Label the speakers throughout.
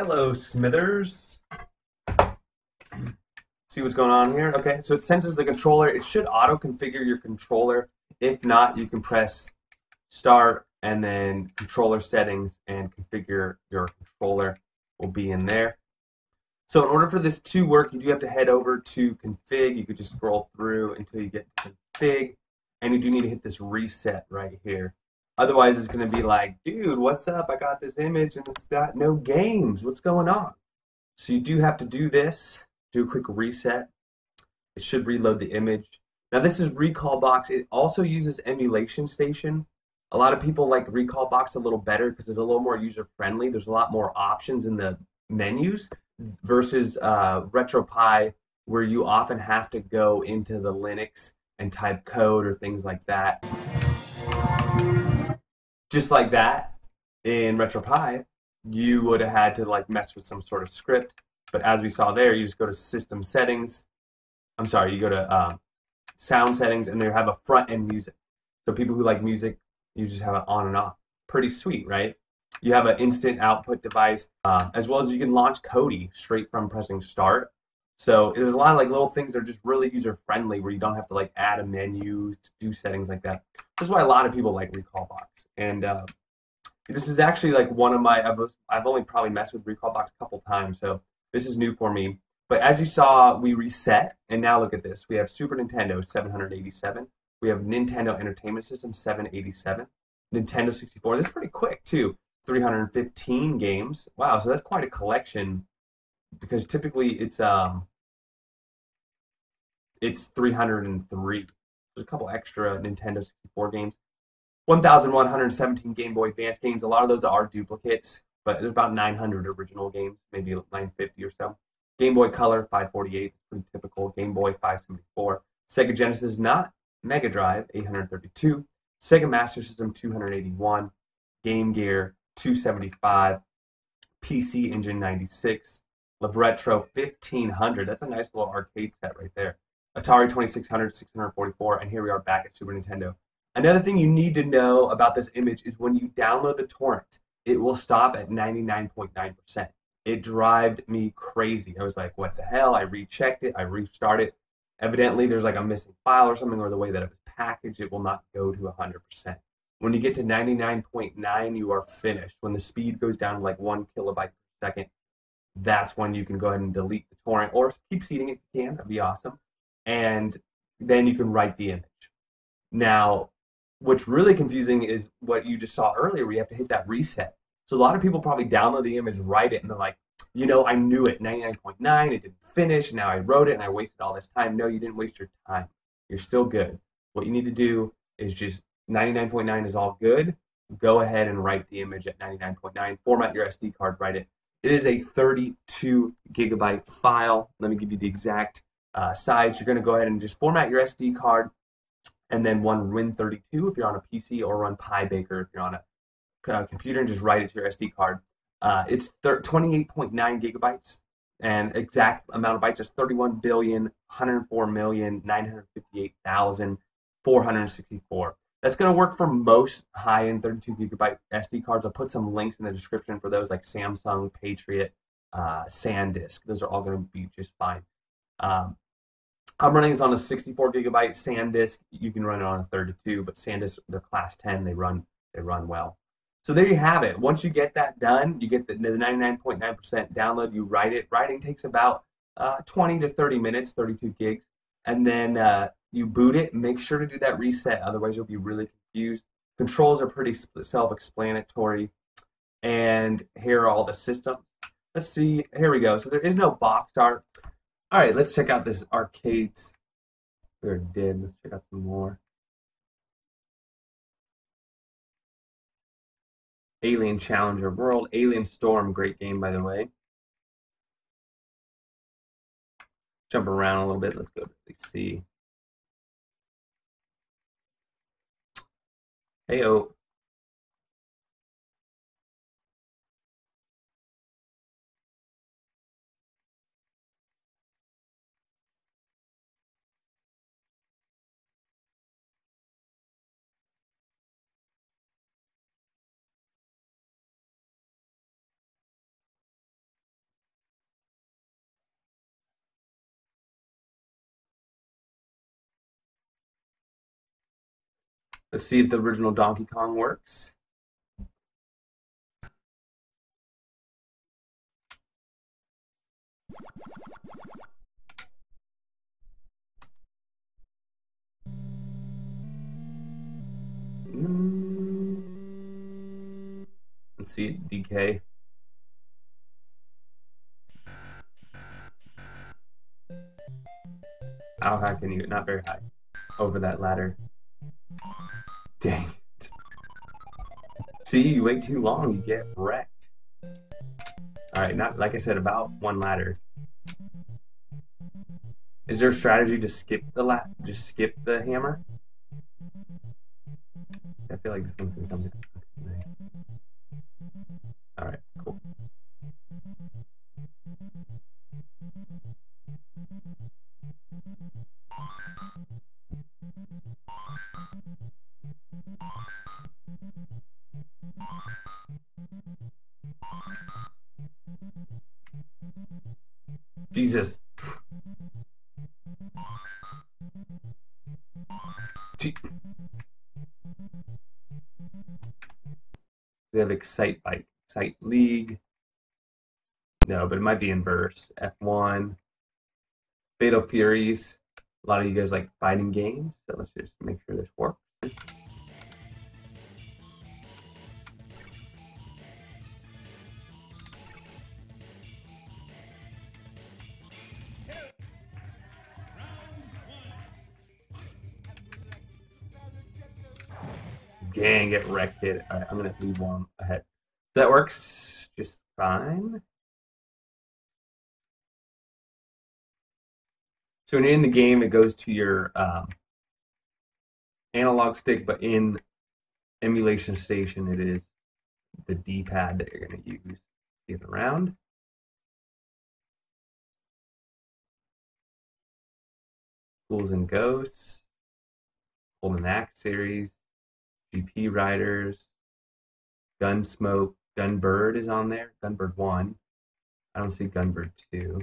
Speaker 1: Hello, Smithers. See what's going on here? Okay, so it senses the controller. It should auto-configure your controller. If not, you can press start and then controller settings and configure your controller will be in there. So in order for this to work, you do have to head over to config. You could just scroll through until you get to config, and you do need to hit this reset right here. Otherwise, it's going to be like, dude, what's up? I got this image and it's got no games. What's going on? So you do have to do this, do a quick reset. It should reload the image. Now this is Recalbox. It also uses Emulation Station. A lot of people like Recalbox a little better because it's a little more user friendly. There's a lot more options in the menus versus uh, RetroPie, where you often have to go into the Linux and type code or things like that just like that in RetroPie, you would have had to like mess with some sort of script. But as we saw there, you just go to System Settings. I'm sorry, you go to um, Sound Settings, and they have a front end music. So people who like music, you just have it on and off. Pretty sweet, right? You have an instant output device, uh, as well as you can launch Kodi straight from pressing Start. So there's a lot of like little things that are just really user friendly where you don't have to like add a menu, to do settings like that. This is why a lot of people like Recalbox. And uh, this is actually like one of my, I've, I've only probably messed with Recalbox a couple times, so this is new for me. But as you saw, we reset, and now look at this. We have Super Nintendo 787. We have Nintendo Entertainment System 787. Nintendo 64. This is pretty quick too. 315 games. Wow, so that's quite a collection because typically it's um it's 303. There's a couple extra Nintendo 64 games. 1,117 Game Boy Advance games. A lot of those are duplicates, but there's about 900 original games, maybe 950 or so. Game Boy Color 548, pretty typical. Game Boy 574. Sega Genesis, not Mega Drive 832. Sega Master System 281. Game Gear 275. PC Engine 96. Libretro 1500. That's a nice little arcade set right there. Atari 2600, 644, and here we are back at Super Nintendo. Another thing you need to know about this image is when you download the torrent, it will stop at 99.9%. It drove me crazy. I was like, what the hell? I rechecked it, I restarted. Evidently, there's like a missing file or something, or the way that it was packaged, it will not go to 100%. When you get to 99.9, you are finished. When the speed goes down to like one kilobyte per second, that's when you can go ahead and delete the torrent or keep seeding it if you can. That'd be awesome. And then you can write the image. Now, what's really confusing is what you just saw earlier where you have to hit that reset. So a lot of people probably download the image, write it, and they're like, you know, I knew it, 99.9, it didn't finish, now I wrote it and I wasted all this time. No, you didn't waste your time. You're still good. What you need to do is just 99.9 is all good. Go ahead and write the image at 99.9, format your SD card, write it, it is a 32 gigabyte file. Let me give you the exact uh, size. You're going to go ahead and just format your SD card and then one Win32 if you're on a PC or run Pi Baker if you're on a uh, computer and just write it to your SD card. Uh, it's 28.9 gigabytes and exact amount of bytes is 31 billion 104 million 958,464. That's going to work for most high-end 32 gigabyte SD cards. I'll put some links in the description for those like Samsung, Patriot, uh, SanDisk. Those are all going to be just fine. Um, I'm running this on a 64 gigabyte SanDisk. You can run it on a 32, but SanDisk, they're class 10. They run they run well. So there you have it. Once you get that done, you get the 99.9% download. You write it. Writing takes about uh, 20 to 30 minutes, 32 gigs, and then uh, you boot it, make sure to do that reset, otherwise you'll be really confused. Controls are pretty self-explanatory, and here are all the systems. Let's see, here we go. So there is no box art. All right, let's check out this arcades. We are dead. Let's check out some more. Alien Challenger World, Alien Storm, great game by the way. Jump around a little bit. Let's go to see. Heyo. Let's see if the original Donkey Kong works. Mm. Let's see, DK. How high can you? Not very high. Over that ladder. Dang it. See, you wait too long, you get wrecked. Alright, not like I said, about one ladder. Is there a strategy to skip the la just skip the hammer? I feel like this one's gonna come Alright, Jesus. We have Excite Bike, Excite League. No, but it might be inverse. F1. Fatal Furies. A lot of you guys like fighting games, so let's just make sure this works. Dang, get wrecked. All right, I'm going to leave one ahead. That works just fine. So when you're in the game, it goes to your um, analog stick, but in emulation station, it is the D-pad that you're going to use to get around. Ghouls and Ghosts, Golden Axe series, GP Riders, Gunsmoke, Gunbird is on there. Gunbird 1. I don't see Gunbird 2.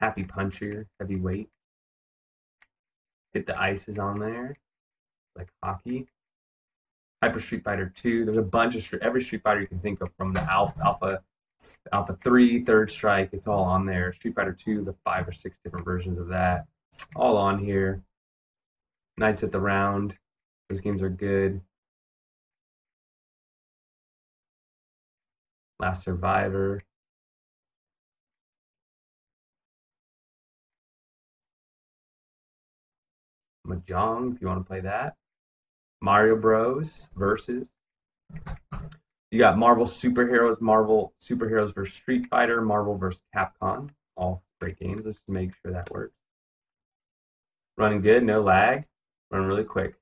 Speaker 1: Happy Puncher, Heavyweight. Hit the Ice is on there. Like hockey. Hyper Street Fighter 2. There's a bunch of every Street Fighter you can think of from the Alpha, Alpha, Alpha 3, Third Strike. It's all on there. Street Fighter 2, the five or six different versions of that. All on here. Knights at the Round. Those games are good. Last Survivor. Mahjong, if you want to play that. Mario Bros. versus. You got Marvel Superheroes, Marvel Superheroes versus Street Fighter, Marvel versus Capcom. All great games. Let's make sure that works. Running good, no lag. Run really quick.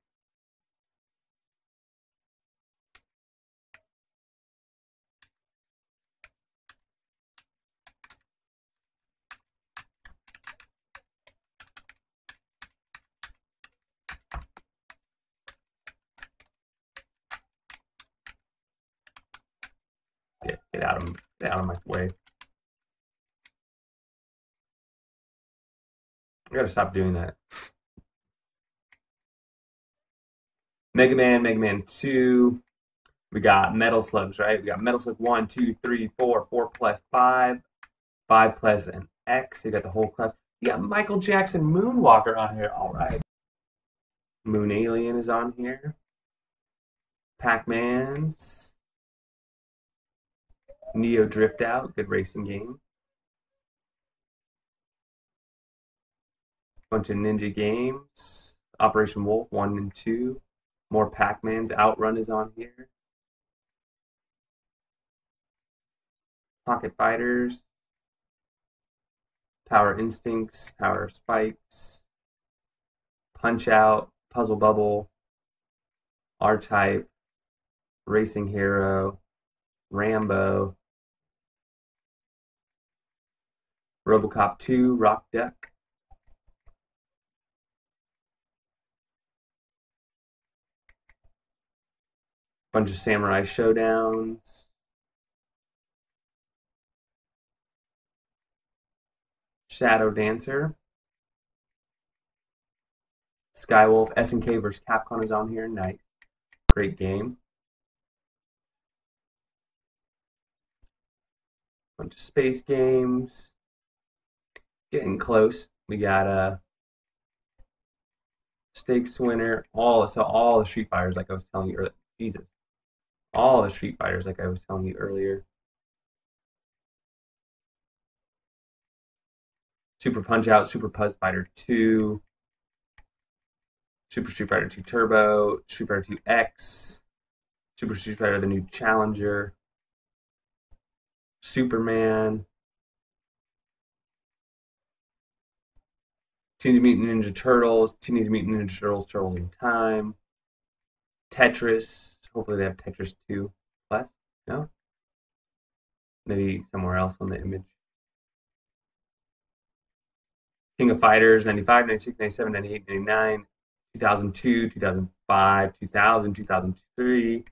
Speaker 1: Get, out of out of my way. I gotta stop doing that. Mega Man, Mega Man 2. We got Metal Slugs, right? We got Metal Slug 1, 2, 3, 4, 4 plus 5, 5 plus an X. You got the whole class. You got Michael Jackson Moonwalker on here. All right. Moon Alien is on here. Pac Man's. Neo Drift Out, good racing game. Bunch of ninja games. Operation Wolf 1 and 2. More Pac-Man's. Outrun is on here. Pocket Fighters. Power Instincts. Power Spikes. Punch Out. Puzzle Bubble. R-Type. Racing Hero. Rambo. RoboCop 2, Rock Duck. Bunch of Samurai Showdowns. Shadow Dancer. Skywolf, SNK versus Capcom is on here. Nice. Great game. Bunch of space games. Getting close. We got a stakes winner. All so all the Street Fighters, like I was telling you earlier. Jesus. All the Street Fighters, like I was telling you earlier. Super Punch Out, Super Puzzle Fighter 2, Super Street Fighter 2 Turbo, Street Fighter 2 X, Super Street Fighter the new Challenger, Superman, Teenage Mutant Ninja Turtles, Teenage Mutant Ninja Turtles, Turtles in Time, Tetris. Hopefully they have Tetris 2 plus. No? Maybe somewhere else on the image. King of Fighters 95, 96, 97, 98, 99, 2002, 2005, 2000, 2003.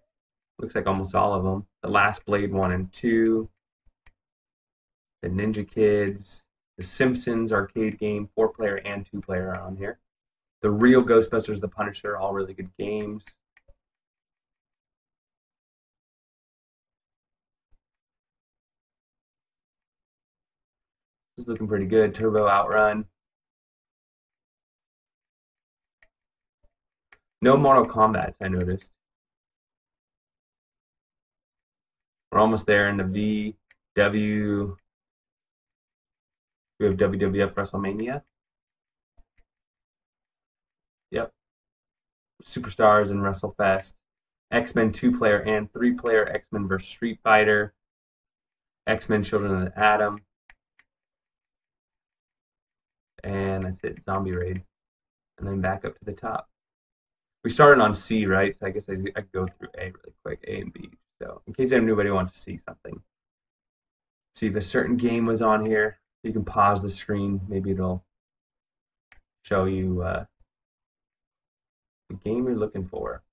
Speaker 1: Looks like almost all of them. The Last Blade 1 and 2. The Ninja Kids. The Simpsons arcade game, four player and two player on here. The Real Ghostbusters, The Punisher, all really good games. This is looking pretty good. Turbo Outrun. No Mortal Kombat, I noticed. We're almost there in the VW. We have WWF WrestleMania. Yep. Superstars and WrestleFest. X Men two player and three player X Men vs Street Fighter. X Men Children of the Atom. And that's it. Zombie Raid. And then back up to the top we started on C, right? So I guess I, I go through A really quick, A and B. So in case anybody wants to see something, see if a certain game was on here. You can pause the screen. Maybe it'll show you uh, the game you're looking for.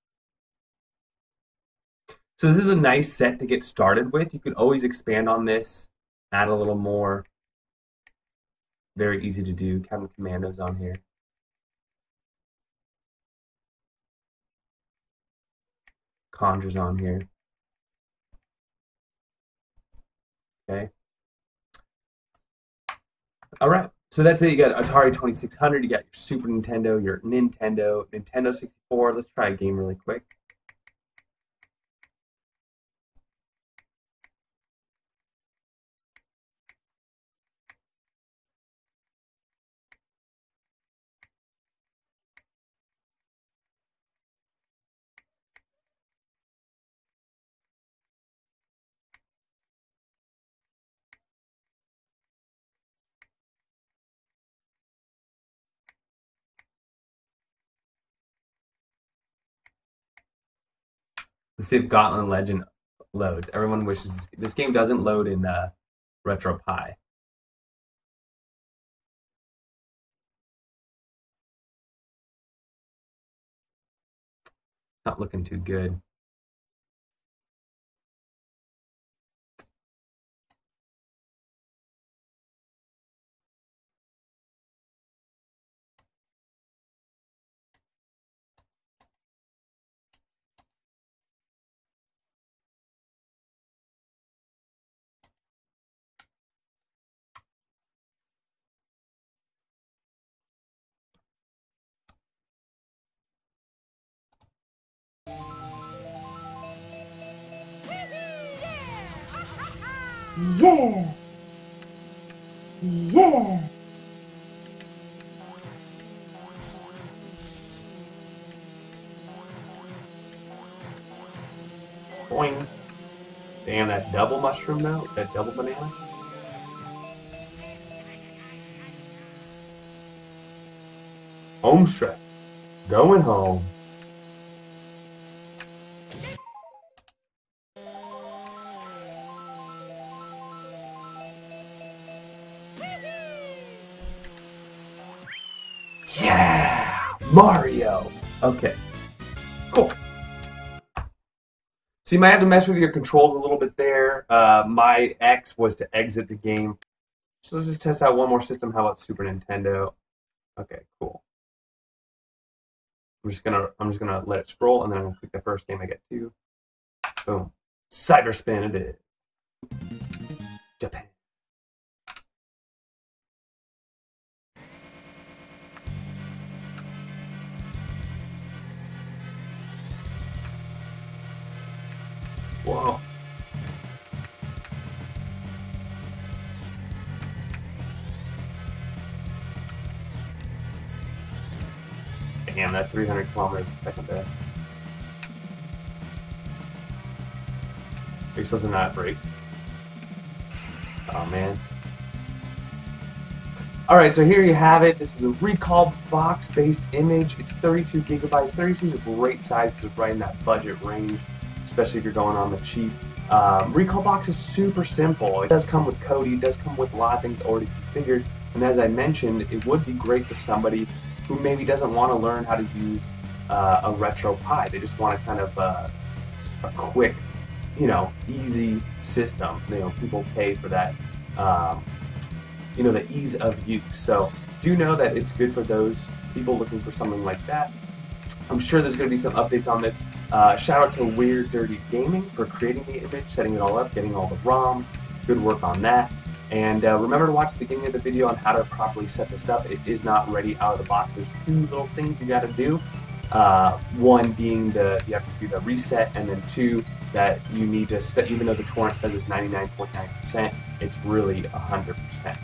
Speaker 1: So this is a nice set to get started with. You can always expand on this, add a little more. Very easy to do. Captain Commandos on here. conjures on here. Okay. All right. So that's it. You got Atari 2600. You got your Super Nintendo, your Nintendo, Nintendo 64. Let's try a game really quick. Let's see if Gauntlet Legend loads. Everyone wishes this game doesn't load in uh, RetroPie. Not looking too good.
Speaker 2: Yeah! Yeah!
Speaker 1: Boing. Damn, that double mushroom though? That double banana? Home stretch. Going home. Okay. Cool. So you might have to mess with your controls a little bit there. Uh, my X was to exit the game. So let's just test out one more system. How about Super Nintendo? Okay, cool. I'm just gonna I'm just gonna let it scroll and then I'm gonna click the first game I get to. Boom. Cyberspin it is. Japan. Whoa. Damn, that 300 kilometers per second there. You supposed to not break? Oh, man. Alright, so here you have it. This is a Recall box-based image. It's 32 gigabytes. 32 is a great size because it's right in that budget range, especially if you're going on the cheap. Um, Recalbox is super simple. It does come with Kodi. It does come with a lot of things already configured. And as I mentioned, it would be great for somebody who maybe doesn't want to learn how to use uh, a RetroPie. They just want to kind of uh, a quick, you know, easy system. You know, people pay for that, um, you know, the ease of use. So do know that it's good for those people looking for something like that. I'm sure there's going to be some updates on this. Uh, shout out to Weird Dirty Gaming for creating the image, setting it all up, getting all the ROMs. Good work on that. And uh, remember to watch the beginning of the video on how to properly set this up. It is not ready out of the box. There's two little things you got to do. Uh, one being the you have to do the reset, and then two that you need to set. Even though the torrent says it's 99.9%, it's really 100%.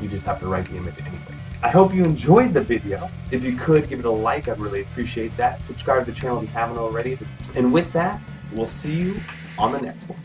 Speaker 1: You just have to write the image anyway. I hope you enjoyed the video. If you could give it a like, I'd really appreciate that. Subscribe to the channel if you haven't already. And with that, we'll see you on the next one.